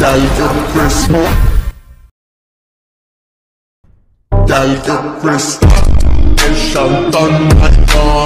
Dalga Christmas. Dalga Christmas. my God